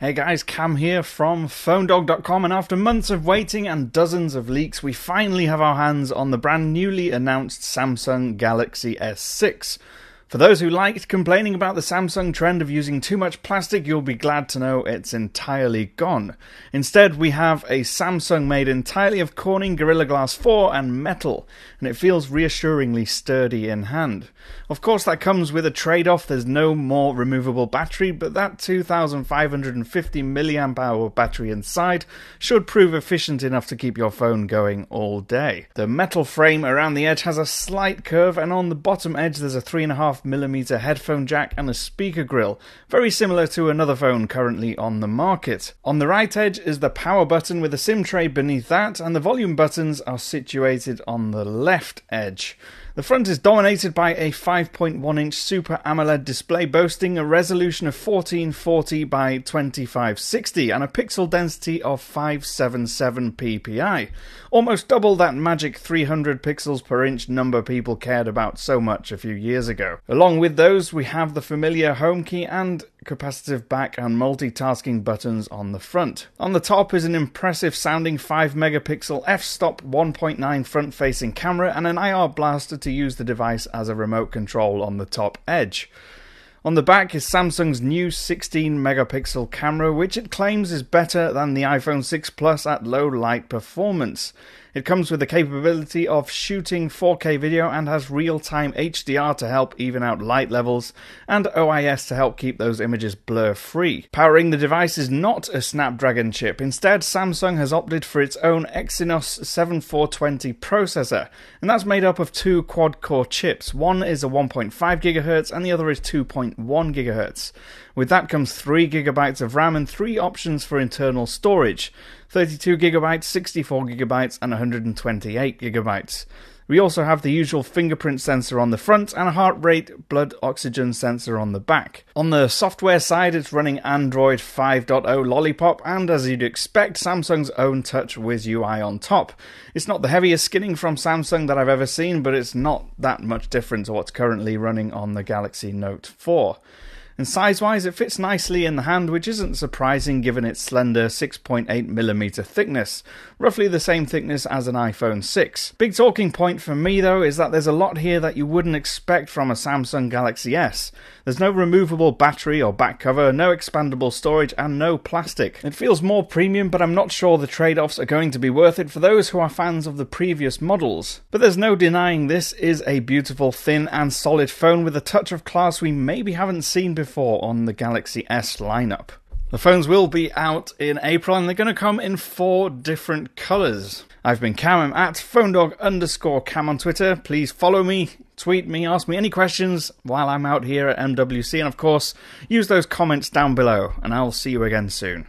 Hey guys, Cam here from PhoneDog.com, and after months of waiting and dozens of leaks, we finally have our hands on the brand newly announced Samsung Galaxy S6. For those who liked complaining about the Samsung trend of using too much plastic, you'll be glad to know it's entirely gone. Instead, we have a Samsung made entirely of Corning Gorilla Glass 4 and metal, and it feels reassuringly sturdy in hand. Of course, that comes with a trade off there's no more removable battery, but that 2550 mAh battery inside should prove efficient enough to keep your phone going all day. The metal frame around the edge has a slight curve, and on the bottom edge, there's a 3.5 millimeter headphone jack and a speaker grill, very similar to another phone currently on the market. On the right edge is the power button with a SIM tray beneath that, and the volume buttons are situated on the left edge. The front is dominated by a 5.1 inch Super AMOLED display boasting a resolution of 1440 by 2560 and a pixel density of 577 ppi, almost double that magic 300 pixels per inch number people cared about so much a few years ago. Along with those, we have the familiar home key and capacitive back and multitasking buttons on the front. On the top is an impressive sounding 5 megapixel f-stop 1.9 front facing camera and an IR blaster to use the device as a remote control on the top edge. On the back is Samsung's new 16 megapixel camera, which it claims is better than the iPhone 6 Plus at low light performance. It comes with the capability of shooting 4K video and has real time HDR to help even out light levels, and OIS to help keep those images blur free. Powering the device is not a Snapdragon chip. Instead, Samsung has opted for its own Exynos 7420 processor, and that's made up of two quad core chips. One is a 1.5 GHz and the other is 2.1 GHz. With that comes 3 GB of RAM and three options for internal storage 32 GB, 64 GB, and 128 GB. We also have the usual fingerprint sensor on the front and a heart rate blood oxygen sensor on the back. On the software side, it's running Android 5.0 Lollipop and, as you'd expect, Samsung's own Touch TouchWiz UI on top. It's not the heaviest skinning from Samsung that I've ever seen, but it's not that much different to what's currently running on the Galaxy Note 4 and size wise it fits nicely in the hand, which isn't surprising given its slender 6.8mm thickness, roughly the same thickness as an iPhone 6. Big talking point for me though is that there's a lot here that you wouldn't expect from a Samsung Galaxy S. There's no removable battery or back cover, no expandable storage, and no plastic. It feels more premium, but I'm not sure the trade offs are going to be worth it for those who are fans of the previous models. But there's no denying this is a beautiful, thin, and solid phone with a touch of class we maybe haven't seen before on the Galaxy S lineup. The phones will be out in April and they're going to come in four different colours. I've been Cam, I'm at phonedog underscore Cam on Twitter. Please follow me, tweet me, ask me any questions while I'm out here at MWC, and of course, use those comments down below, and I'll see you again soon.